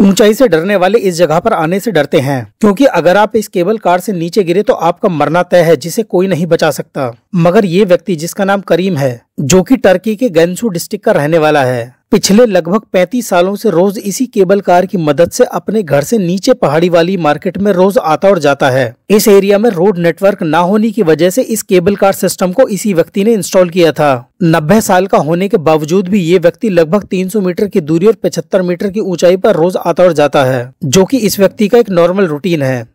ऊंचाई से डरने वाले इस जगह पर आने से डरते हैं, क्योंकि अगर आप इस केबल कार से नीचे गिरे तो आपका मरना तय है, जिसे कोई नहीं बचा सकता। मगर ये व्यक्ति जिसका नाम करीम है जो कि टर्की के गैंसू डिस्ट्रिक्ट का रहने वाला है। पिछले लगभग 35 सालों से रोज इसी केबल कार की मदद से अपने घर से नीचे पहाड़ी वाली मार्केट में रोज आता और जाता है। इस एरिया में रोड नेटवर्क ना होने की वजह से इस केबल कार सिस्टम को इसी व्यक्ति ने इंस्टॉल किया था। नब्बे साल का होने के बावजूद भी ये व्यक्ति लगभग 300 मीटर की दूरी और 75 मीटर की ऊंचाई पर रोज आता और जाता है, जो कि इस व्यक्ति का एक नॉर्मल रूटीन है।